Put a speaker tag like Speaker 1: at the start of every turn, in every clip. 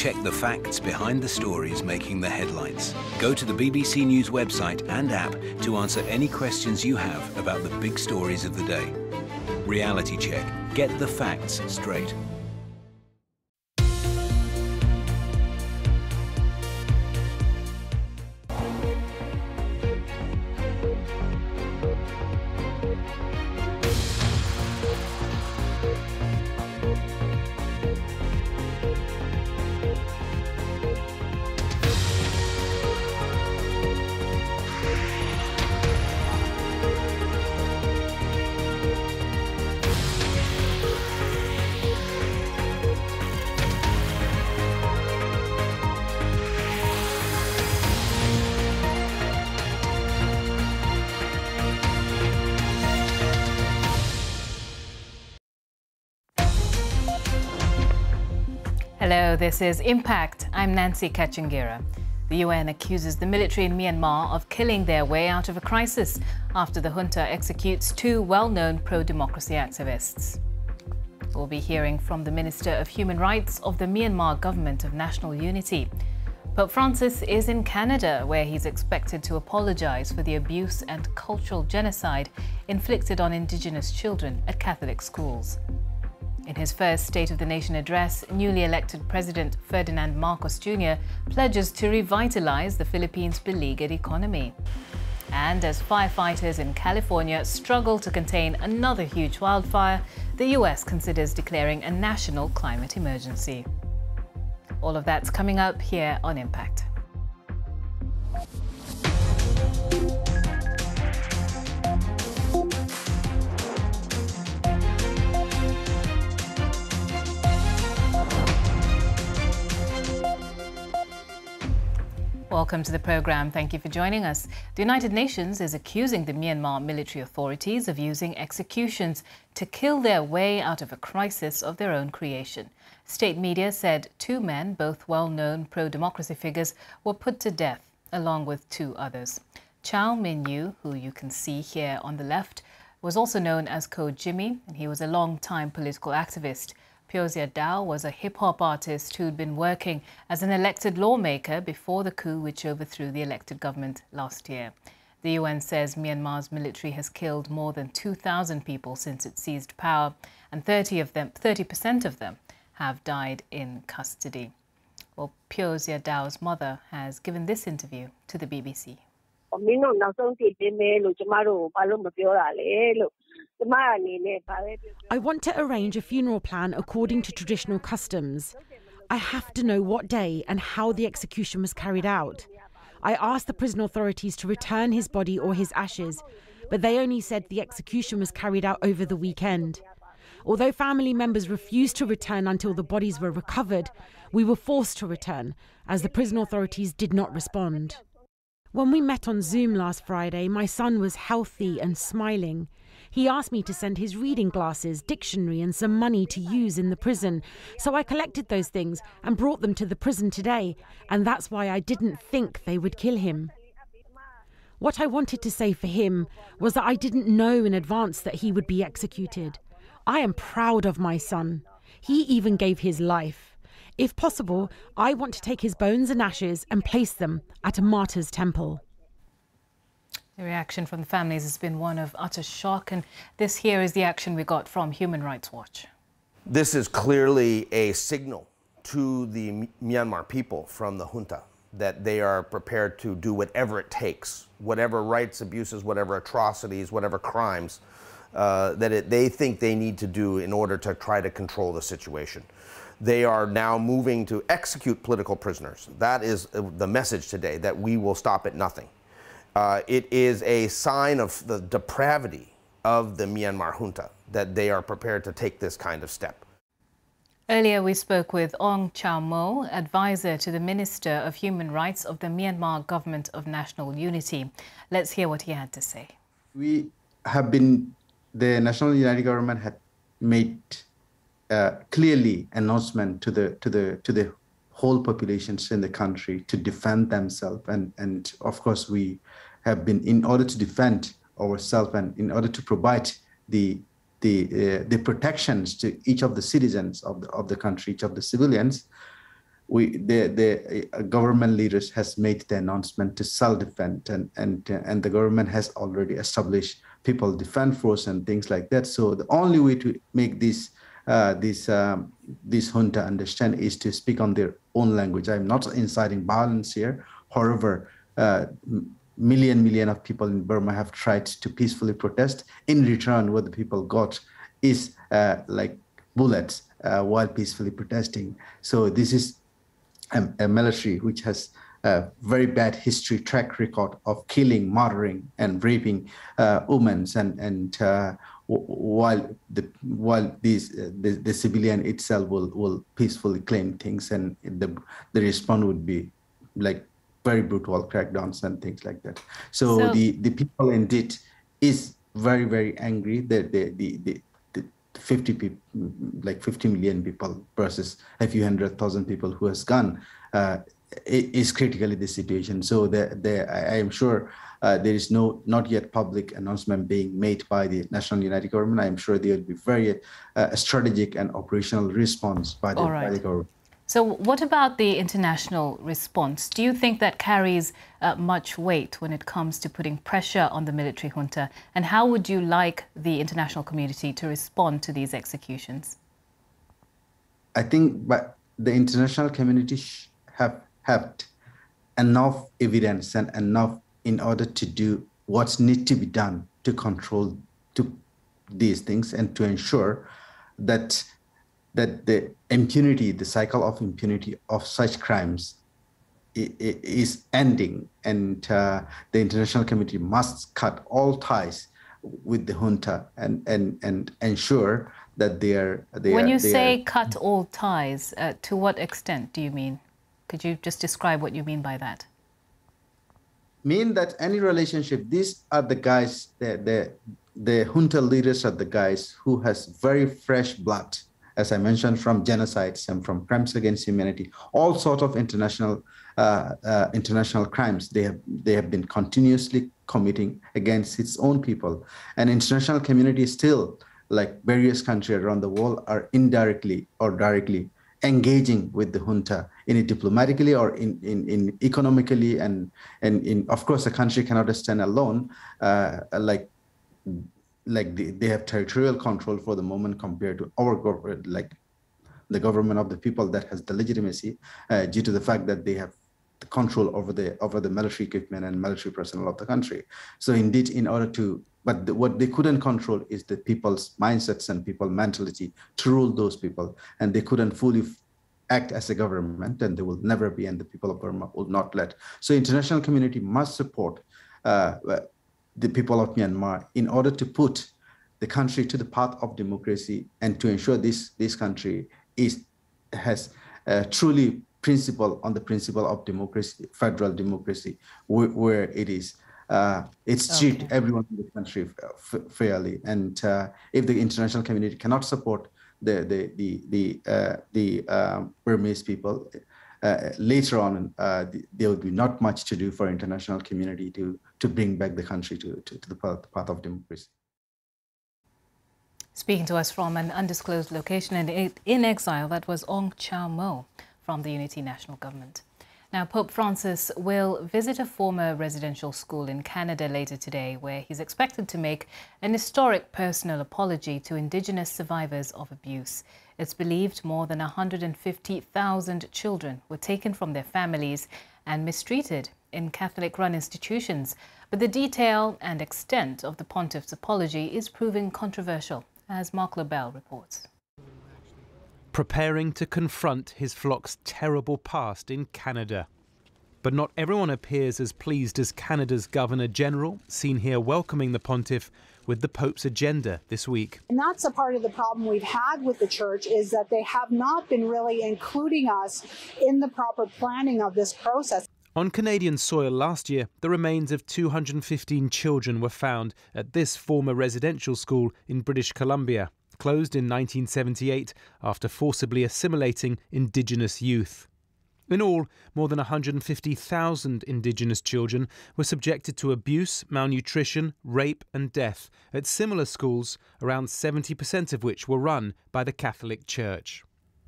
Speaker 1: Check the facts behind the stories making the headlines. Go to the BBC News website and app to answer any questions you have about the big stories of the day. Reality Check. Get the facts straight.
Speaker 2: Hello, this is Impact. I'm Nancy Kacungira. The UN accuses the military in Myanmar of killing their way out of a crisis after the junta executes two well-known pro-democracy activists. We'll be hearing from the Minister of Human Rights of the Myanmar Government of National Unity. Pope Francis is in Canada, where he's expected to apologize for the abuse and cultural genocide inflicted on Indigenous children at Catholic schools. In his first State of the Nation address, newly elected President Ferdinand Marcos Jr. pledges to revitalize the Philippines' beleaguered economy. And as firefighters in California struggle to contain another huge wildfire, the US considers declaring a national climate emergency. All of that's coming up here on Impact. Welcome to the program. Thank you for joining us. The United Nations is accusing the Myanmar military authorities of using executions to kill their way out of a crisis of their own creation. State media said two men, both well-known pro-democracy figures, were put to death, along with two others. Kyaw Min Yu, who you can see here on the left, was also known as Ko Jimmy, and he was a long-time political activist. Phyo Zeya Thaw was a hip-hop artist who'd been working as an elected lawmaker before the coup which overthrew the elected government last year. The UN says Myanmar's military has killed more than 2,000 people since it seized power, and 30 of them, 30% of them have died in custody. Well, Pio Dao's mother has given this interview to the BBC.
Speaker 3: I want to arrange a funeral plan according to traditional customs. I have to know what day and how the execution was carried out. I asked the prison authorities to return his body or his ashes, but they only said the execution was carried out over the weekend. Although family members refused to return until the bodies were recovered, we were forced to return as the prison authorities did not respond. When we met on Zoom last Friday, my son was healthy and smiling. He asked me to send his reading glasses, dictionary, and some money to use in the prison. So I collected those things and brought them to the prison today, and that's why I didn't think they would kill him. What I wanted to say for him was that I didn't know in advance that he would be executed. I am proud of my son. He even gave his life. If possible, I want to take his bones and ashes and place them at a martyr's temple.
Speaker 2: The reaction from the families has been one of utter shock, and this here is the action we got from Human Rights Watch.
Speaker 4: This is clearly a signal to the Myanmar people from the junta that they are prepared to do whatever it takes, whatever rights abuses, whatever atrocities, whatever crimes uh, that it, they think they need to do in order to try to control the situation. They are now moving to execute political prisoners. That is uh, the message today, that we will stop at nothing. Uh, it is a sign of the depravity of the Myanmar junta that they are prepared to take this kind of step.
Speaker 2: Earlier, we spoke with Aung Kyaw Moe, advisor to the Minister of Human Rights of the Myanmar Government of National Unity. Let's hear what he had to say.
Speaker 5: We have been, the National Unity Government had made uh, clearly announcement to the to the to the whole populations in the country to defend themselves. And and of course we have been in order to defend ourselves and in order to provide the the uh, the protections to each of the citizens of the of the country, each of the civilians, we the the uh, government leaders has made the announcement to self-defend and and and the government has already established people defense force and things like that. So the only way to make this uh, this um, this junta understand is to speak on their own language. I'm not inciting violence here. However uh, million million of people in burma have tried to peacefully protest. In return what the people got is uh, like bullets uh, while peacefully protesting. So this is a, a military which has a very bad history track record of killing, murdering, and raping women, and and while the while these uh, the, the, civilian itself will will peacefully claim things, and the the response would be like very brutal crackdowns and things like that. So, so the the people indeed is very very angry. The the the, the 50 people, like 50 million people versus a few hundred thousand people who has gone uh, is critically the situation. So the, the, I am sure uh, there is no not yet public announcement being made by the National United Government. I am sure there will be very uh, strategic and operational response by the, right. by the government.
Speaker 2: So, what about the international response? Do you think that carries uh, much weight when it comes to putting pressure on the military junta? And how would you like the international community to respond to these executions?
Speaker 5: I think but the international community have have enough evidence and enough in order to do what's need to be done to control to these things and to ensure that that the impunity, the cycle of impunity of such crimes is ending and uh, the international community must cut all ties with the junta and, and, and ensure that they are... They
Speaker 2: when
Speaker 5: are,
Speaker 2: you say are, cut all ties, uh, to what extent do you mean? Could you just describe what you mean by that?
Speaker 5: Mean that any relationship, these are the guys, the, the, the junta leaders are the guys who has very fresh blood as I mentioned, from genocides and from crimes against humanity, all sorts of international uh, uh, international crimes. They have they have been continuously committing against its own people, and international community still, like various countries around the world, are indirectly or directly engaging with the junta in it diplomatically or in, in, in economically and and in of course a country cannot stand alone uh, like like they, they have territorial control for the moment compared to our government, like the government of the people that has the legitimacy uh, due to the fact that they have the control over the over the military equipment and military personnel of the country. So indeed, in order to but the, what they couldn't control is the people's mindsets and people mentality to rule those people, and they couldn't fully act as a government, and they will never be, and the people of Burma will not let. So international community must support uh, the people of Myanmar in order to put the country to the path of democracy and to ensure this this country is has truly principle on the principle of democracy, federal democracy, where, where it is. Uh, it's okay. treat everyone in the country fairly, and uh, if the international community cannot support the the the the uh, the um, Burmese people, uh, later on, uh, there would be not much to do for international community to, to bring back the country to, to, to the path, path of democracy.
Speaker 2: Speaking to us from an undisclosed location and in exile, that was Aung Kyaw Moe from the Unity National Government. Now, Pope Francis will visit a former residential school in Canada later today, where he's expected to make an historic personal apology to Indigenous survivors of abuse. It's believed more than 150,000 children were taken from their families and mistreated in Catholic run institutions. But the detail and extent of the pontiff's apology is proving controversial, as Mark Lobel reports.
Speaker 6: Preparing to confront his flock's terrible past in Canada. But not everyone appears as pleased as Canada's Governor General, seen here welcoming the pontiff with the Pope's agenda this week.
Speaker 7: And that's a part of the problem we've had with the church is that they have not been really including us in the proper planning of this process.
Speaker 6: On Canadian soil last year, the remains of 215 children were found at this former residential school in British Columbia, closed in 1978 after forcibly assimilating Indigenous youth. In all, more than 150,000 Indigenous children were subjected to abuse, malnutrition, rape, and death at similar schools, around 70% of which were run by the Catholic Church.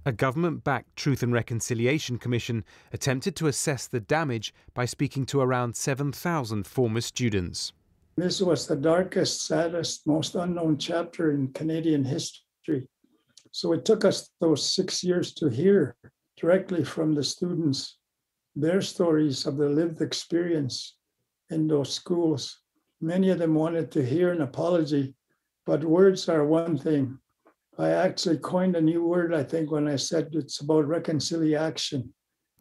Speaker 6: A government backed Truth and Reconciliation Commission attempted to assess the damage by speaking to around 7,000 former students.
Speaker 8: This was the darkest, saddest, most unknown chapter in Canadian history. So it took us those six years to hear directly from the students their stories of the lived experience in those schools. Many of them wanted to hear an apology, but words are one thing. I actually coined a new word, I think, when I said it's about reconciliation.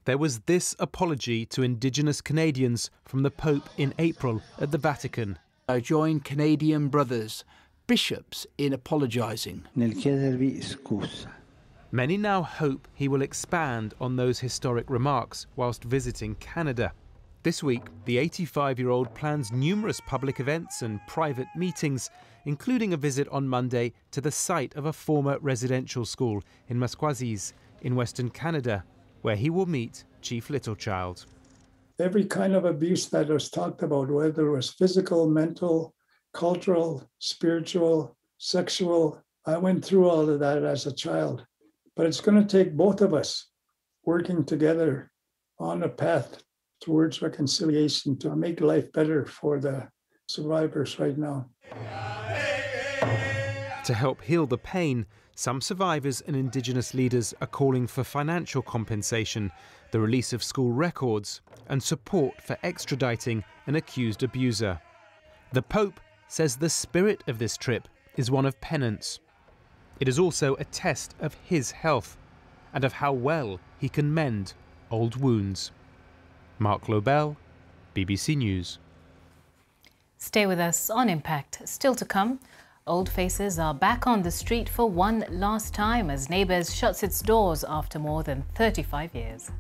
Speaker 6: There was this apology to Indigenous Canadians from the Pope in April at the Vatican.
Speaker 9: I join Canadian brothers, bishops, in apologising.
Speaker 6: Many now hope he will expand on those historic remarks whilst visiting Canada. This week, the 85 year old plans numerous public events and private meetings, including a visit on Monday to the site of a former residential school in Maskwacis in Western Canada, where he will meet Chief Littlechild.
Speaker 8: Every kind of abuse that was talked about, whether it was physical, mental, cultural, spiritual, sexual, I went through all of that as a child. But it's going to take both of us working together on a path towards reconciliation to make life better for the survivors right now.
Speaker 6: To help heal the pain, some survivors and Indigenous leaders are calling for financial compensation, the release of school records, and support for extraditing an accused abuser. The Pope says the spirit of this trip is one of penance. It is also a test of his health and of how well he can mend old wounds. Mark Lobel, BBC News.
Speaker 2: Stay with us on Impact. Still to come, old faces are back on the street for one last time as Neighbours shuts its doors after more than 35 years.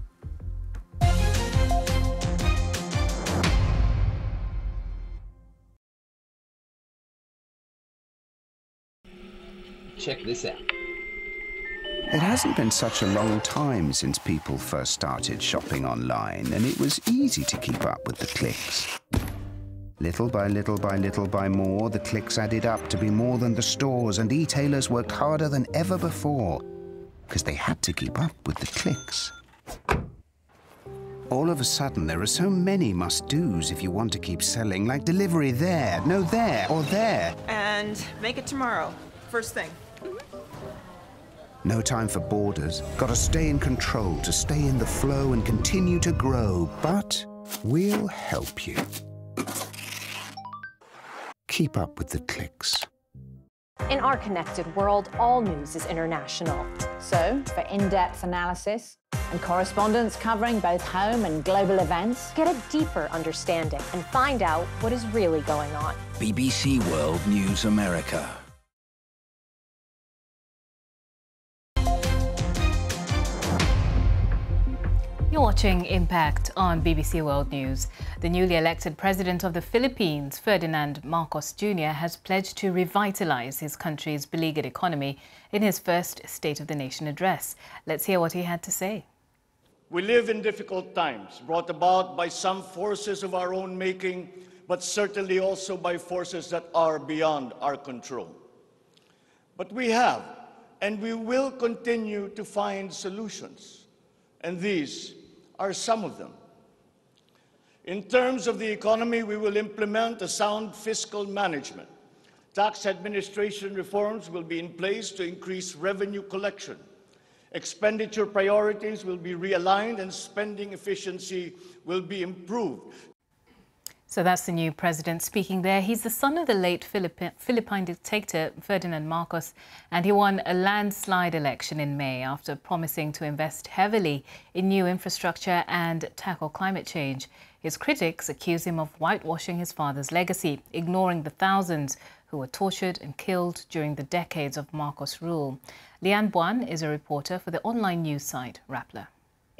Speaker 10: Check this out.
Speaker 11: It hasn't been such a long time since people first started shopping online, and it was easy to keep up with the clicks. Little by little by little by more, the clicks added up to be more than the stores, and e-tailers worked harder than ever before, because they had to keep up with the clicks. All of a sudden, there are so many must-dos if you want to keep selling, like delivery there, no there, or there.
Speaker 12: And make it tomorrow, first thing.
Speaker 11: No time for borders. Gotta stay in control to stay in the flow and continue to grow. But we'll help you. Keep up with the clicks.
Speaker 13: In our connected world, all news is international.
Speaker 14: So, for in-depth analysis and correspondence covering both home and global events,
Speaker 13: get a deeper understanding and find out what is really going on.
Speaker 1: BBC World News America.
Speaker 2: You're watching Impact on BBC World News. The newly elected president of the Philippines, Ferdinand Marcos Jr., has pledged to revitalize his country's beleaguered economy in his first State of the Nation address. Let's hear what he had to say.
Speaker 15: We live in difficult times, brought about by some forces of our own making, but certainly also by forces that are beyond our control. But we have, and we will continue to find solutions. And these are some of them. In terms of the economy, we will implement a sound fiscal management. Tax administration reforms will be in place to increase revenue collection. Expenditure priorities will be realigned and spending efficiency will be improved
Speaker 2: so that's the new president speaking there. He's the son of the late Philippine, Philippine dictator Ferdinand Marcos, and he won a landslide election in May after promising to invest heavily in new infrastructure and tackle climate change. His critics accuse him of whitewashing his father's legacy, ignoring the thousands who were tortured and killed during the decades of Marcos' rule. Lian Buan is a reporter for the online news site Rappler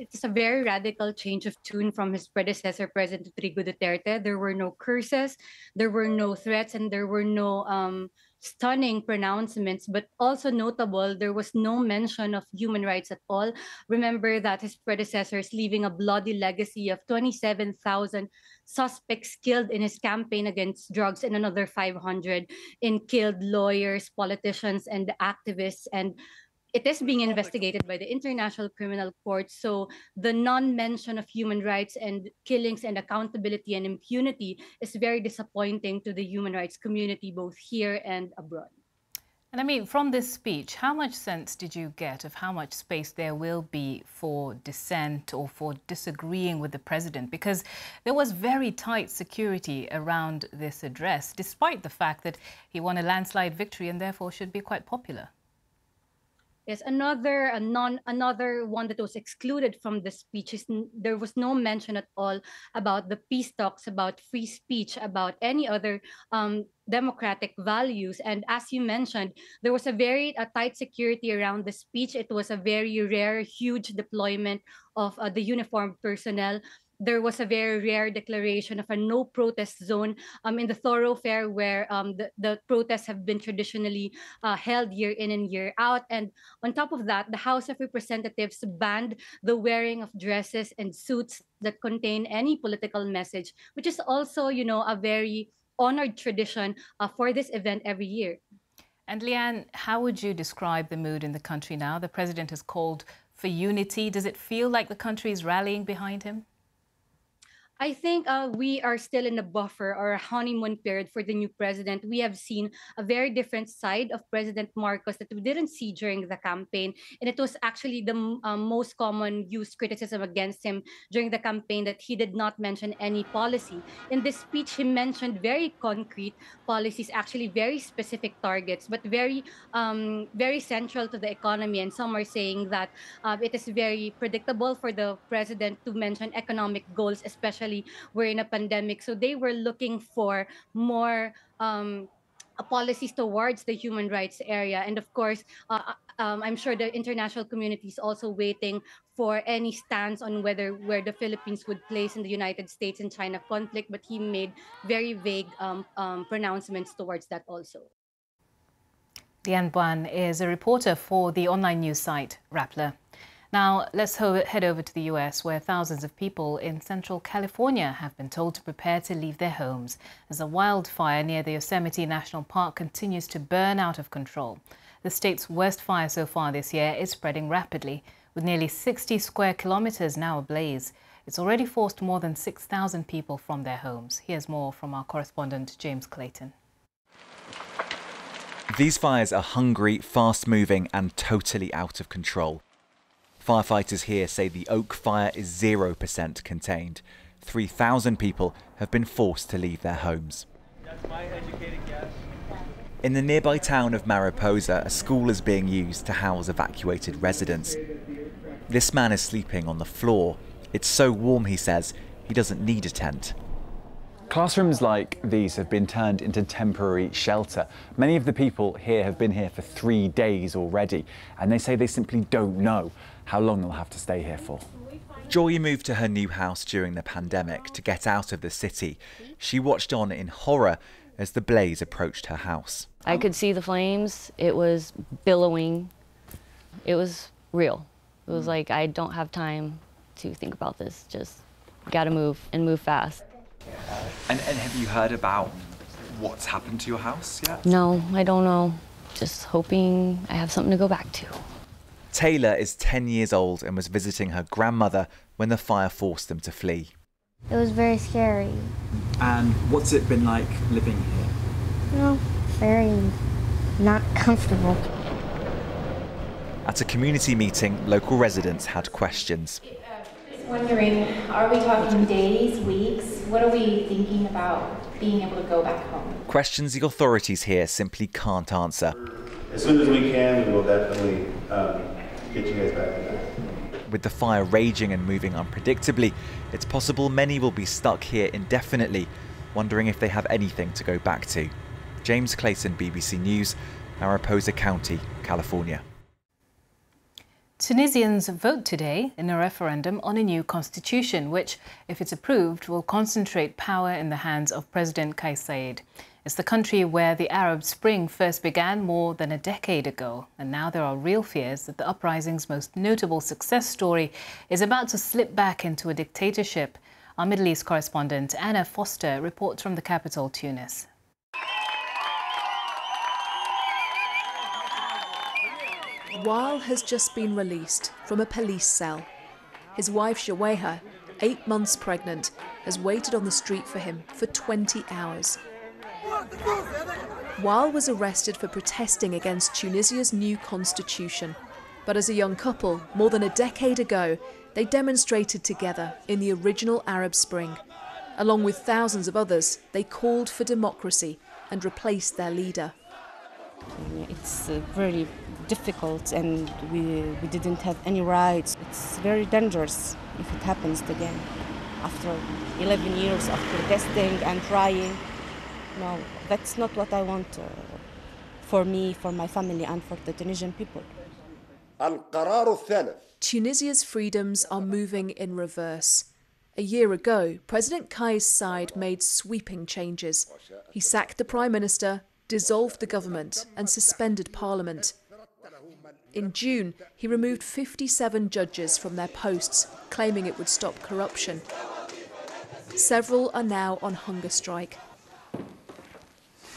Speaker 16: it's a very radical change of tune from his predecessor, President Rodrigo Duterte. There were no curses, there were no threats, and there were no um, stunning pronouncements. But also notable, there was no mention of human rights at all. Remember that his predecessor is leaving a bloody legacy of 27,000 suspects killed in his campaign against drugs and another 500 in killed lawyers, politicians, and activists and it is being investigated by the International Criminal Court. So the non-mention of human rights and killings and accountability and impunity is very disappointing to the human rights community, both here and abroad.
Speaker 2: And I mean, from this speech, how much sense did you get of how much space there will be for dissent or for disagreeing with the president? Because there was very tight security around this address, despite the fact that he won a landslide victory and therefore should be quite popular.
Speaker 16: Yes, another non another one that was excluded from the speech is there was no mention at all about the peace talks, about free speech, about any other um, democratic values. And as you mentioned, there was a very a tight security around the speech. It was a very rare, huge deployment of uh, the uniformed personnel there was a very rare declaration of a no protest zone um, in the thoroughfare where um, the, the protests have been traditionally uh, held year in and year out. And on top of that, the House of Representatives banned the wearing of dresses and suits that contain any political message, which is also, you know, a very honored tradition uh, for this event every year.
Speaker 2: And Lian, how would you describe the mood in the country now? The president has called for unity. Does it feel like the country is rallying behind him?
Speaker 16: I think uh, we are still in a buffer or a honeymoon period for the new president. We have seen a very different side of President Marcos that we didn't see during the campaign. And it was actually the um, most common used criticism against him during the campaign that he did not mention any policy. In this speech, he mentioned very concrete policies, actually very specific targets, but very, um, very central to the economy. And some are saying that uh, it is very predictable for the president to mention economic goals, especially we're in a pandemic. So they were looking for more um, policies towards the human rights area. And of course, uh, uh, um, I'm sure the international community is also waiting for any stance on whether where the Philippines would place in the United States and China conflict. But he made very vague um, um, pronouncements towards that also.
Speaker 2: Lian Buan is a reporter for the online news site Rappler. Now, let's head over to the US, where thousands of people in central California have been told to prepare to leave their homes as a wildfire near the Yosemite National Park continues to burn out of control. The state's worst fire so far this year is spreading rapidly, with nearly 60 square kilometers now ablaze. It's already forced more than 6,000 people from their homes. Here's more from our correspondent, James Clayton.
Speaker 10: These fires are hungry, fast moving, and totally out of control. Firefighters here say the Oak fire is 0% contained. 3,000 people have been forced to leave their homes. In the nearby town of Mariposa, a school is being used to house evacuated residents. This man is sleeping on the floor. It's so warm, he says, he doesn't need a tent.
Speaker 17: Classrooms like these have been turned into temporary shelter. Many of the people here have been here for three days already, and they say they simply don't know how long they'll have to stay here for.
Speaker 10: Joy moved to her new house during the pandemic to get out of the city. She watched on in horror as the blaze approached her house.
Speaker 18: I could see the flames. It was billowing. It was real. It was like, I don't have time to think about this. Just gotta move and move fast.
Speaker 17: And, and have you heard about what's happened to your house yet?
Speaker 18: No, I don't know. Just hoping I have something to go back to.
Speaker 10: Taylor is 10 years old and was visiting her grandmother when the fire forced them to flee.
Speaker 19: It was very scary.
Speaker 17: And what's it been like living here?
Speaker 19: No, very not comfortable.
Speaker 10: At a community meeting, local residents had questions.
Speaker 20: Just Wondering, are we talking days, weeks? What are we thinking about being able to go back home?
Speaker 10: Questions the authorities here simply can't answer.
Speaker 21: As soon as we can, we will definitely um, get you guys back
Speaker 10: With the fire raging and moving unpredictably, it's possible many will be stuck here indefinitely, wondering if they have anything to go back to. James Clayton, BBC News, Mariposa County, California.
Speaker 2: Tunisians vote today in a referendum on a new constitution, which, if it's approved, will concentrate power in the hands of President Kais Saied. It's the country where the Arab Spring first began more than a decade ago, and now there are real fears that the uprising's most notable success story is about to slip back into a dictatorship. Our Middle East correspondent Anna Foster reports from the capital, Tunis.
Speaker 22: Wael has just been released from a police cell. His wife, Shaweha, eight months pregnant, has waited on the street for him for 20 hours. Wael was arrested for protesting against Tunisia's new constitution. But as a young couple, more than a decade ago, they demonstrated together in the original Arab Spring. Along with thousands of others, they called for democracy and replaced their leader.
Speaker 23: It's uh, very difficult and we, we didn't have any rights. It's very dangerous if it happens again. After 11 years of protesting and trying, no, that's not what I want uh, for me, for my family, and for the Tunisian people.
Speaker 22: Tunisia's freedoms are moving in reverse. A year ago, President Kais Saied made sweeping changes. He sacked the Prime Minister, dissolved the government, and suspended Parliament. In June, he removed 57 judges from their posts, claiming it would stop corruption. Several are now on hunger strike.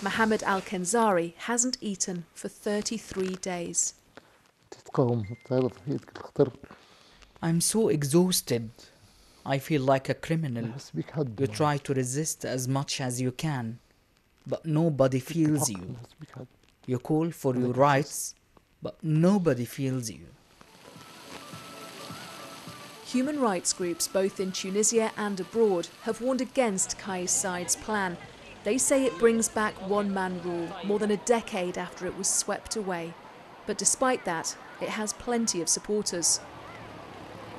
Speaker 22: Mohammed Al Kenzari hasn't eaten for 33 days.
Speaker 24: I'm so exhausted. I feel like a criminal. You try to resist as much as you can, but nobody feels you. You call for your rights, but nobody feels you.
Speaker 22: Human rights groups both in Tunisia and abroad have warned against Kais Saied's plan. They say it brings back one man rule more than a decade after it was swept away. But despite that, it has plenty of supporters.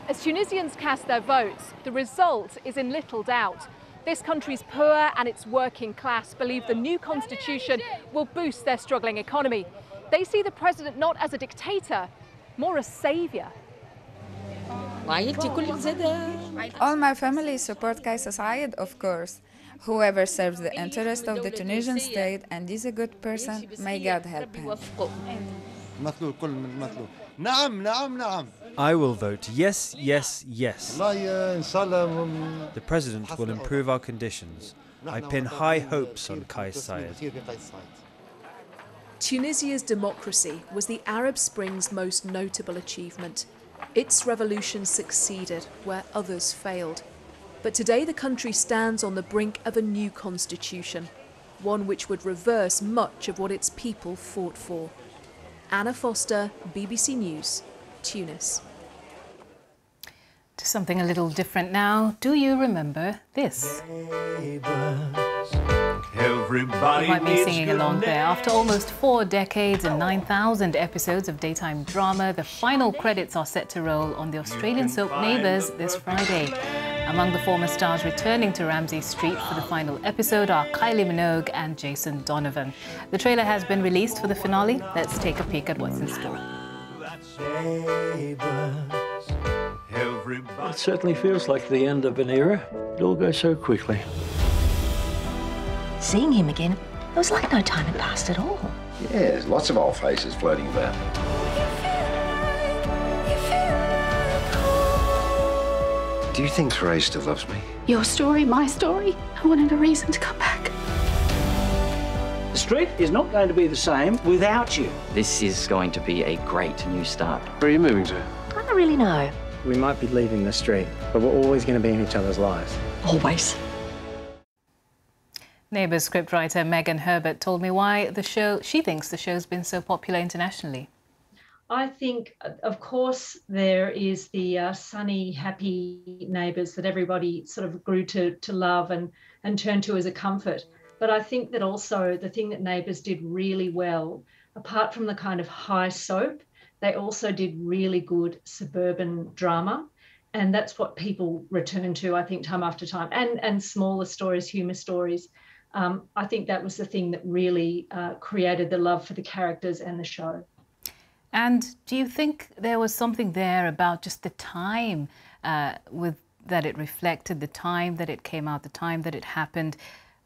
Speaker 25: As Tunisians cast their votes, the result is in little doubt. This country's poor and its working class believe the new constitution will boost their struggling economy. They see the president not as a dictator, more a saviour.
Speaker 26: All my family support Kais Saied, of course. Whoever serves the interest of the Tunisian state and is a good person, may God help him.
Speaker 27: I will vote yes, yes, yes. The president will improve our conditions. I pin high hopes on Kais Saied.
Speaker 22: Tunisia's democracy was the Arab Spring's most notable achievement. Its revolution succeeded where others failed. But today the country stands on the brink of a new constitution, one which would reverse much of what its people fought for. Anna Foster, BBC News, Tunis.
Speaker 2: To something a little different now. Do you remember this?
Speaker 28: Everybody
Speaker 2: you might be singing along there. After almost four decades and 9,000 episodes of daytime drama, the final credits are set to roll on the Australian soap Neighbours this Friday. Among the former stars returning to Ramsay Street for the final episode are Kylie Minogue and Jason Donovan. The trailer has been released for the finale. Let's take a peek at what's in store.
Speaker 29: It certainly feels like the end of an era. It all goes so quickly.
Speaker 30: Seeing him again, it was like no time had passed at all.
Speaker 31: Yeah, there's lots of old faces floating about. Do you think Terese still loves me?
Speaker 32: Your story, my story. I wanted a reason to come back.
Speaker 29: The street is not going to be the same without you.
Speaker 33: This is going to be a great new start.
Speaker 31: Where are you moving to?
Speaker 32: I don't really know.
Speaker 34: We might be leaving the street, but we're always going to be in each other's lives.
Speaker 32: Always.
Speaker 2: Neighbours scriptwriter Megan Herbert told me why the show she thinks the show's been so popular internationally.
Speaker 35: I think, of course, there is the uh, sunny, happy neighbours that everybody sort of grew to to love and and turn to as a comfort. But I think that also the thing that Neighbours did really well, apart from the kind of high soap, they also did really good suburban drama. And that's what people return to, I think, time after time, and and smaller stories, humour stories. Um, I think that was the thing that really uh, created the love for the characters and the show.
Speaker 2: And do you think there was something there about just the time uh, with that it reflected, the time that it came out, the time that it happened?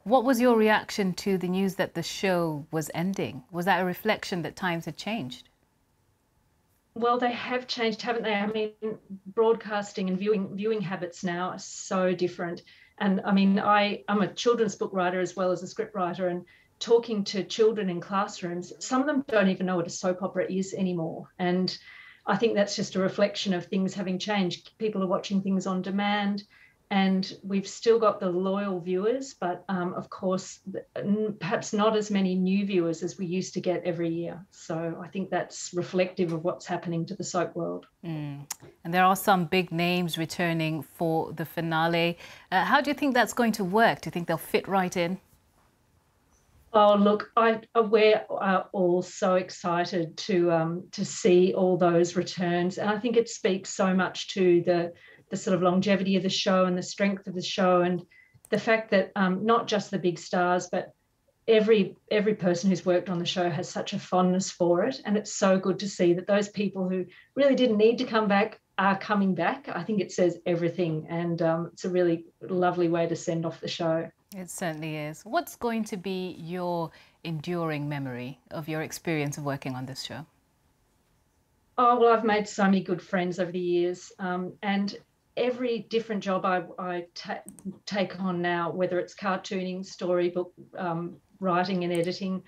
Speaker 2: What was your reaction to the news that the show was ending? Was that a reflection that times had changed?
Speaker 35: Well, they have changed, haven't they? I mean, broadcasting and viewing viewing habits now are so different. And I mean, I I'm a children's book writer as well as a script writer, and talking to children in classrooms, some of them don't even know what a soap opera is anymore. And I think that's just a reflection of things having changed. People are watching things on demand, and we've still got the loyal viewers, but um, of course, perhaps not as many new viewers as we used to get every year. So I think that's reflective of what's happening to the soap world.
Speaker 2: Mm. And there are some big names returning for the finale. Uh, how do you think that's going to work? Do you think they'll fit right in?
Speaker 35: Oh look, I we're uh, all so excited to um, to see all those returns, and I think it speaks so much to the the sort of longevity of the show and the strength of the show, and the fact that um, not just the big stars, but every every person who's worked on the show has such a fondness for it, and it's so good to see that those people who really didn't need to come back are coming back. I think it says everything, and um, it's a really lovely way to send off the show.
Speaker 2: It certainly is. What's going to be your enduring memory of your experience of working on this show?
Speaker 35: Oh, well, I've made so many good friends over the years. Um, and every different job I, I ta take on now, whether it's cartooning, storybook um, writing, and editing,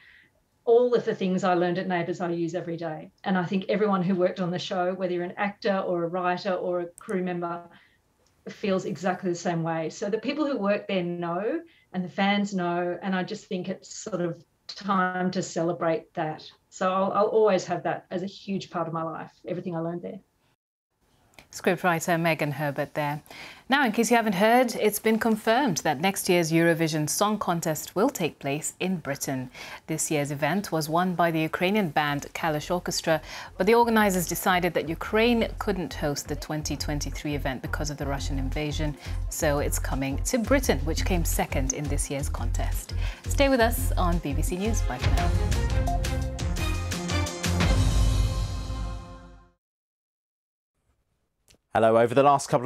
Speaker 35: all of the things I learned at Neighbours I use every day. And I think everyone who worked on the show, whether you're an actor or a writer or a crew member, feels exactly the same way. So the people who work there know, and the fans know, and I just think it's sort of time to celebrate that. So I'll, I'll always have that as a huge part of my life, everything I learned there.
Speaker 2: Scriptwriter Megan Herbert there. Now, in case you haven't heard, it's been confirmed that next year's Eurovision Song Contest will take place in Britain. This year's event was won by the Ukrainian band Kalush Orchestra, but the organisers decided that Ukraine couldn't host the 2023 event because of the Russian invasion, so it's coming to Britain, which came second in this year's contest. Stay with us on BBC News. Bye for now.
Speaker 36: Hello, over the last couple